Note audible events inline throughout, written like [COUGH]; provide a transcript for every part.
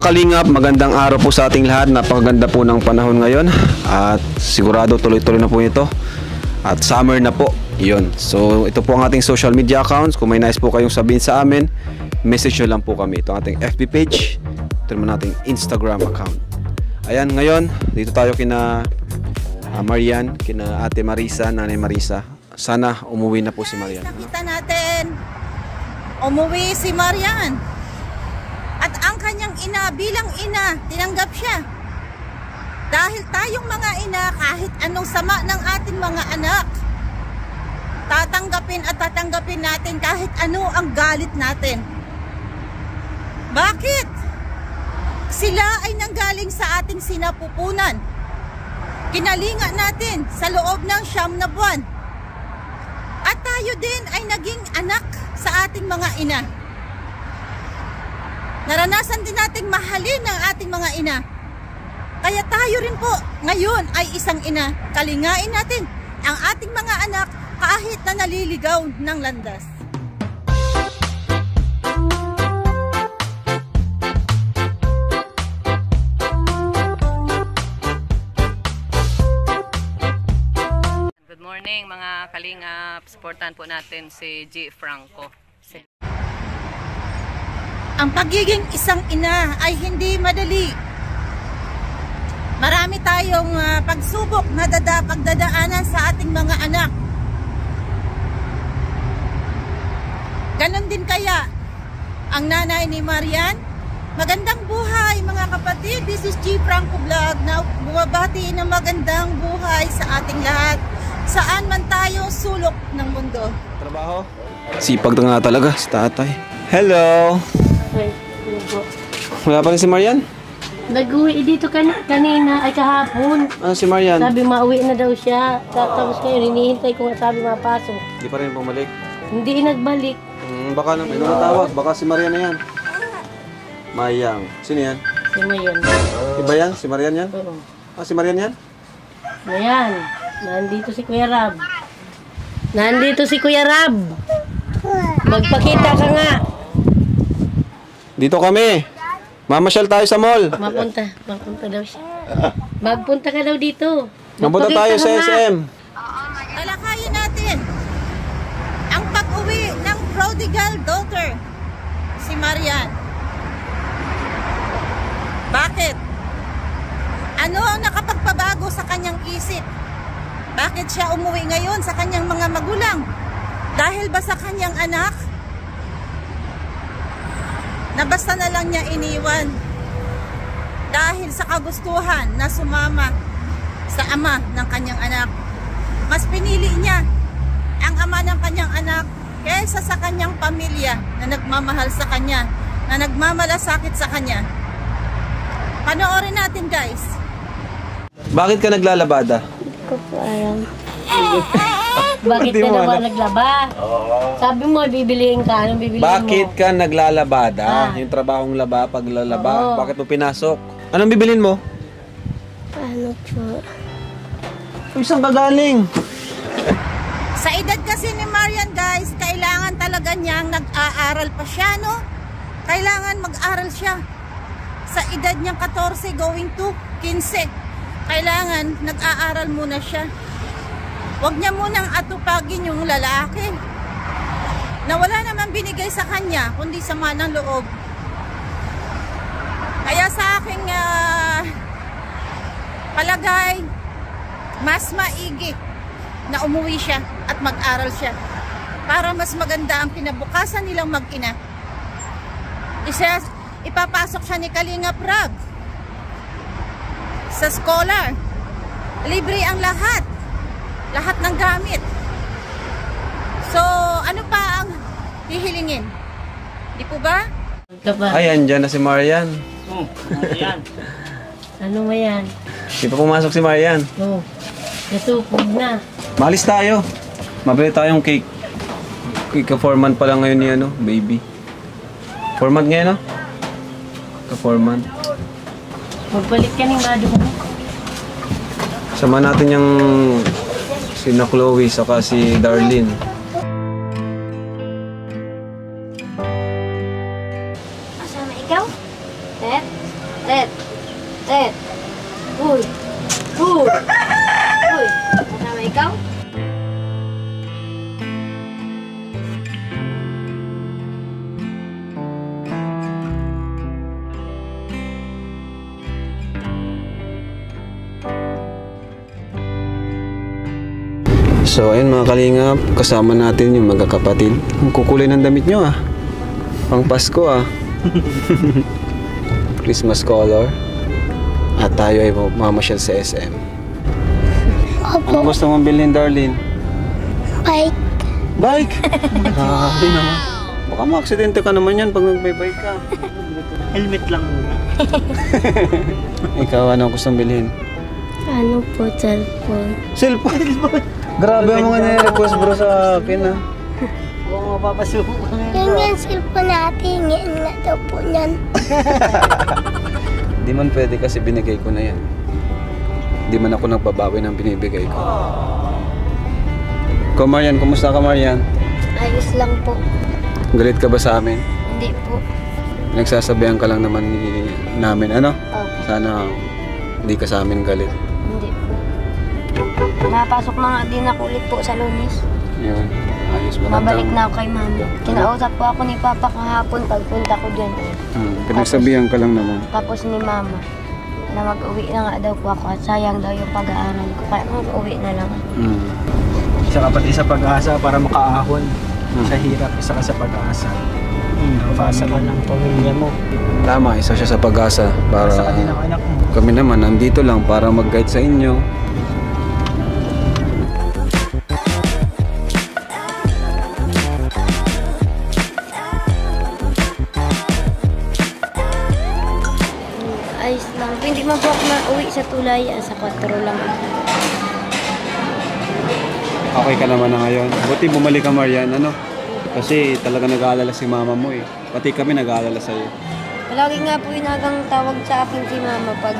Kalingap, magandang araw po sa ating lahat. Napakaganda po ng panahon ngayon. At sigurado tuloy-tuloy na po ito. At summer na po. Yun. So ito po ang ating social media accounts. Kung may nais po kayong sabihin sa amin, message nyo lang po kami. Ito ang ating FB page. Ito naman ating Instagram account. Ayan, ngayon, dito tayo kina ah, Marian, kina Ate Marisa, Nanay Marisa. Sana umuwi na po si Marian. Nakita natin, umuwi si Marian. At ang kanyang ina, bilang ina, tinanggap siya. Dahil tayong mga ina, kahit anong sama ng ating mga anak, tatanggapin at tatanggapin natin kahit ano ang galit natin. Bakit? Sila ay nanggaling sa ating sinapupunan. Kinalinga natin sa loob ng siyam na buwan. At tayo din ay naging anak sa ating mga ina. Naranasan din nating mahalin ng ating mga ina. Kaya tayo rin po ngayon ay isang ina. Kalingain natin ang ating mga anak kahit na naliligaw ng landas. Good morning mga kalingap. Supportan po natin si G. Franco. Ang pagiging isang ina ay hindi madali. Marami tayong ah, pagsubok na dada, pagdadaanan sa ating mga anak. Ganon din kaya ang nanay ni Marian. Magandang buhay mga kapatid. This is G. Franco Vlog na bumabati ng magandang buhay sa ating lahat. Saan man tayo sulok ng mundo. Trabaho? Sipag na nga talaga si tatay. Hello! Ay, ano po. Wala pa rin si Marian? Nag-uwi dito kan kanina, ay kahapon. Ano si Marian? Sabi mauwi na daw siya. Ta- Tapos ngayon, hinihintay ko nga sabi mapasok. Hindi pa rin bumalik. Hindi nagbalik. Hmm, baka na may tawag. Baka si Marian na yan. Mayang. Sino yan? Si Mayan. Iba yan? Si Marian yan? Oo. Ah, si Marian yan? Mayan. Nandito si Kuya Rab. Nandito si Kuya Rab. Magpakita ka nga. Dito kami. Mamasyal tayo sa mall. Mapunta. Mapunta daw siya. Magpunta ka daw dito. Mapunta tayo sa. SM. Talakayin natin ang pag-uwi ng prodigal daughter, si Marian. Bakit? Ano ang nakapagpabago sa kanyang isip? Bakit siya umuwi ngayon sa kanyang mga magulang? Dahil ba sa kanyang anak? Na basta na lang niya iniwan dahil sa kagustuhan na sumama sa ama ng kanyang anak mas pinili niya ang ama ng kanyang anak kaysa sa kanyang pamilya na nagmamahal sa kanya, na nagmamalasakit sa kanya. Panoorin natin guys. Bakit ka naglalabada? ko po alam. Bakit Hindi ka mo na ba alam. naglaba? Sabi mo, bibiliin ka. Anong bibiliin Bakit mo? ka naglalabada? Ah. Yung trabahong laba, paglalaba. Oo. Bakit mo pinasok? Anong bibilin mo? Ano po? Isang kagaling. Sa edad kasi ni Marian guys, kailangan talaga niyang nag-aaral pa siya, no? Kailangan mag-aral siya. Sa edad niyang 14 going to 15, kailangan nag-aaral muna siya. Huwag niya munang atupagin yung lalaki. Na wala naman binigay sa kanya, kundi sama ng loob. Kaya sa aking ah, palagay, mas maigi na umuwi siya at mag-aral siya para mas maganda ang kinabukasan nilang mag-ina. Ipapasok siya ni Kalinga Prab sa scholar. Libre ang lahat. Lahat ng gamit. So, ano pa ang hihilingin? Di po ba? Ka ba? Ay, andyan na si Marian. [LAUGHS] Ano mo yan? Di pa pumasok si Marian. Oh, nasupog na. Malis tayo. Mabili tayong cake. Ika-4 pa lang ngayon ni ano, baby. 4 month ngayon, no? Ika-4 month. Magbalik ka ni Mado mo. Sama natin yung si na Chloe saka si Darlene. Kasama ikaw? Ted? Set. Set. Uy. Uy. Uy. Kasama ikaw? So ayun mga kalingap, kasama natin yung magkakapatid. Ang kukulay ng damit nyo ah. Pang Pasko ah. [LAUGHS] Christmas color. At tayo ay mamasyal sa SM. Ano gusto mong bilhin, darling? Bike. Bike! [LAUGHS] Grabe naman. Baka maaksidente ka naman yan pag nagbay-bike ka. [LAUGHS] Helmet lang muna. Ikaw, ano gustong bilhin? Ano po, cellphone? Cellphone! Grabe ang mga nire-request bro sa akin ah. [LAUGHS] Huwag mapapasuko ka ngayon. Yan yan, cellphone natin. Yan na daw po yan. Di man pwede kasi binigay ko na yan. Di man ako nagbabawi ng binibigay ko. Ikaw Marian, kumusta ka Marian? Ayos lang po. Galit ka ba sa amin? Hindi po. Nagsasabihan ka lang naman ni, namin, ano? Opo. Sana hindi ka sa amin galit. Napasok na nga din ako ulit po sa lunes. Yun. Ayos ba? Mabalik na ako kay mama. Kinausap po ako ni papa kahapon pagpunta ko dyan. Hmm, pinagsabihan ka lang naman. Tapos ni mama na mag-uwi na nga daw po ako at sayang daw yung pag-aaral ko. Kaya mag-uwi na lang. Hmm. Isa ka pati sa pag-asa para makaahon. Hmm. Sa hirap, isa ka sa pag-asa. Pag-asa ka ng pamilya mo. Tama, isa siya sa pag-asa para Pag-asa ka din ng anak mo. kami naman nandito lang para mag-guide sa inyo. Ayos lang. Hindi man po ako ma-uwi sa tulay. Sa 4 lang ako. Okay ka naman na ngayon. Buti bumalik ka Marian, ano? Kasi talaga nag-aalala si mama mo eh. Pati kami nag-aalala sa'yo. Palagi nga po inagang tawag sa akin si mama pag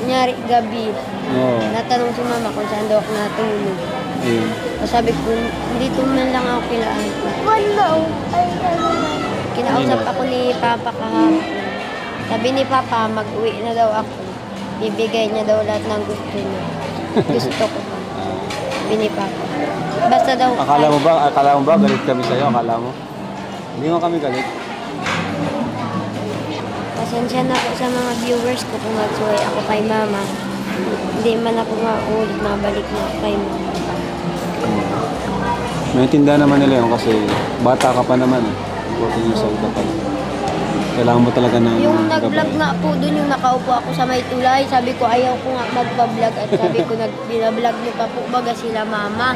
kunyari gabi. Oo. Natanong si mama kung saan daw ako natulog. Ayun. So sabi ko, dito man lang ako kilaan ko. Wala. Kinausap ako ni Papa kahapon. Sabi ni Papa, mag-uwi na daw ako. Bibigay niya daw lahat ng gusto niya. [LAUGHS] Gusto ko pa. Sabi ni Papa. Basta daw. Akala mo ba, akala mo ba galit kami sa'yo? Akala mo? Hindi mo kami galit. Pasensya na po sa mga viewers ko kung nagsuway ako kay Mama. Hindi man ako maulit, mabalik na ako kay Mama. Maintindihan naman nila yun kasi bata ka pa naman eh. 14 years old ka pa. Kailangan mo talaga ng Yung nag-vlog gabay. nga po doon, yung nakaupo ako sa may tulay, sabi ko ayaw ko nga magpa-vlog at sabi ko nag binablog niyo pa po baga sila mama.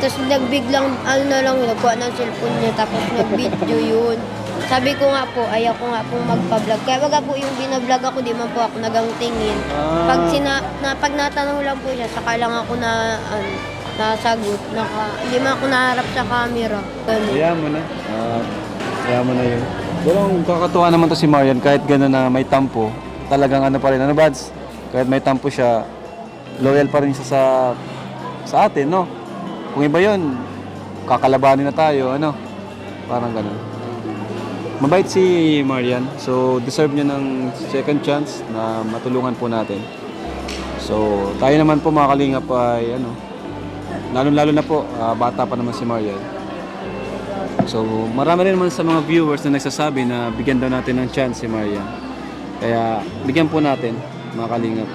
Tapos nagbiglang ano na lang, nagkuha ng cellphone niya tapos nag-video yun. Sabi ko nga po, ayaw ko nga po magpa-vlog. Kaya baga po yung binablog ako, di man po ako nagang tingin. Ah. Pag, sina, na, pag natanong lang po siya, saka lang ako na, ano, nasagot. Naka, hindi man ako naharap sa camera. Ganun. Hayaan mo na. Ah, hayaan mo na yun. Pero kakatuwa naman to si Marian, kahit gano'n na may tampo, talagang ano pa rin, ano Bads? Kahit may tampo siya, loyal pa rin siya sa sa atin, no? Kung iba yun, kakalabanin na tayo, ano? Parang gano'n. Mabait si Marian, so deserve niya ng second chance na matulungan po natin. So, tayo naman po mga kalingap ay ano, lalo-lalo na po, ah, bata pa naman si Marian. So, marami rin naman sa mga viewers na nagsasabi na bigyan daw natin ng chance si Marian. Kaya, bigyan po natin, mga kalingap.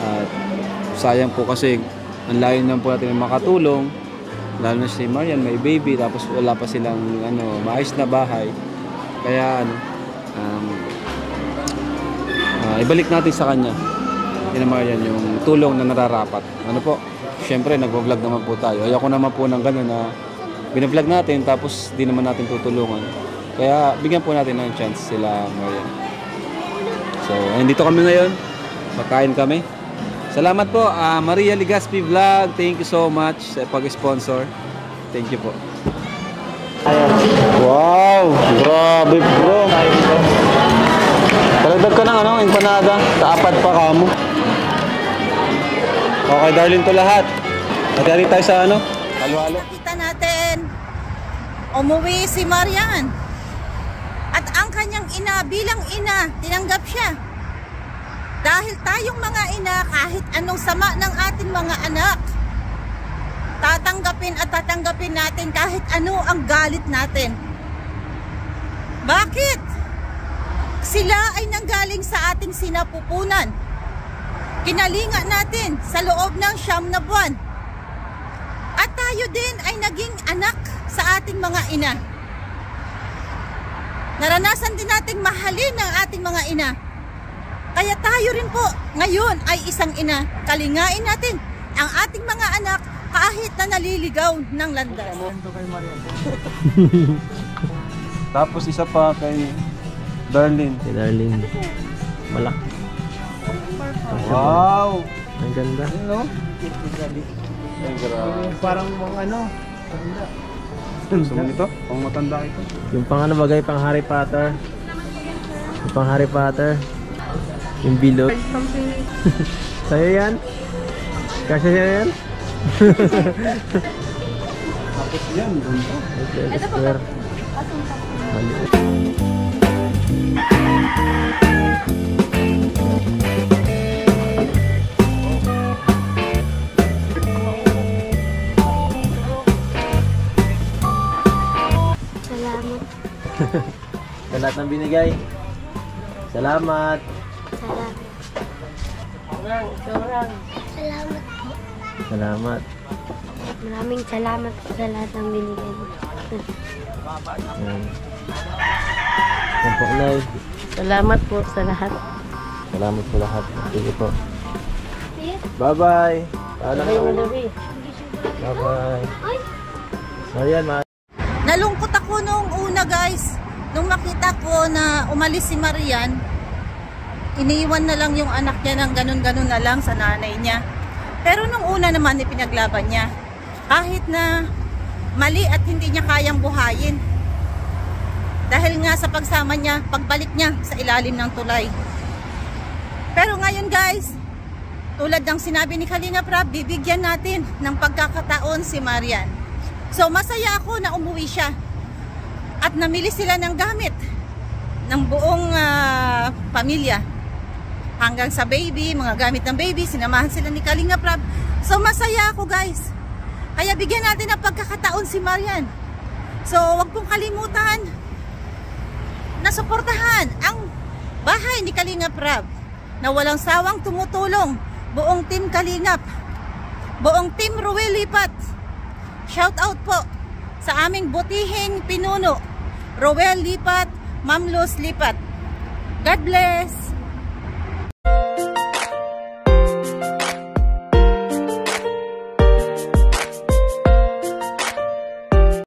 At sayang po kasi ang layo naman po natin makatulong. Lalo na si Marian, may baby, tapos wala pa silang ano, maayos na bahay. Kaya, ano, um, ah, ibalik natin sa kanya. Yun ang Marian, yung tulong na nararapat. Ano po, syempre, nag-vlog naman po tayo. Ayoko naman po ng gano'n na binablog natin tapos di naman natin tutulungan. Kaya bigyan po natin ng chance sila Marian. So, nandito kami ngayon. Makain kami. Salamat po, ah, Maria Ligaspi Vlog. Thank you so much sa pag-sponsor. Thank you po. Wow! Grabe bro! Palagdag ka ng ano, empanada. Kaapat pa kamo. Okay, darling to lahat. Matiyari tayo sa ano? Halo-halo. Nakita natin, umuwi si Marian. At ang kanyang ina, bilang ina, tinanggap siya. dahil tayong mga ina kahit anong sama ng ating mga anak tatanggapin at tatanggapin natin kahit ano ang galit natin. Bakit? Sila ay nanggaling sa ating sinapupunan. Kinalinga natin sa loob ng siyam na buwan. At tayo din ay naging anak sa ating mga ina. Naranasan din nating mahalin ang ating mga ina. Kaya tayo rin po ngayon ay isang ina. Kalingain natin ang ating mga anak kahit na naliligaw ng landas. [LAUGHS] Tapos isa pa kay Darlene. Si Darlene. Malaki. Wow! Ang ganda. Ano? Parang mga ano. Gusto mo nito? Pang matanda ito. Yung pang ano bagay, pang Harry Potter. Yung pang Harry Potter. Yung bilog. [LAUGHS] Sa'yo yan? Kasi sa'yo yan? [LAUGHS] Tapos yan, ganda. Okay, square. Maliit. Salamat. Sa lahat ng binigay. Salamat. Salamat. Salamat po. Salamat. Maraming salamat po sa lahat ng binigay mo. Yan. Yan po, Nay. Salamat po sa lahat. Salamat po lahat. Sige po. Bye-bye. Paalam. Maduri. Bye-bye. So yan, Nalungkot ako nung una guys. Nung makita ko na umalis si Marian, iniiwan na lang yung anak niya ng ganun-ganun na lang sa nanay niya. Pero nung una naman, ipinaglaban niya. Kahit na mali at hindi niya kayang buhayin. Dahil nga sa pagsama niya, pagbalik niya sa ilalim ng tulay. Pero ngayon guys, tulad ng sinabi ni Kalinga Prab, bibigyan natin ng pagkakataon si Marian. So masaya ako na umuwi siya. At namili sila ng gamit ng buong ah, pamilya. Hanggang sa baby, mga gamit ng baby, sinamahan sila ni Kalinga Prab. So masaya ako guys. Kaya bigyan natin ng pagkakataon si Marian. So wag pong kalimutan na suportahan ang bahay ni Kalinga Prab na walang sawang tumutulong buong team Kalingap buong team Ruel Lipat shout out po sa aming butihing pinuno Roel Lipat Ma'am Luz Lipat. God bless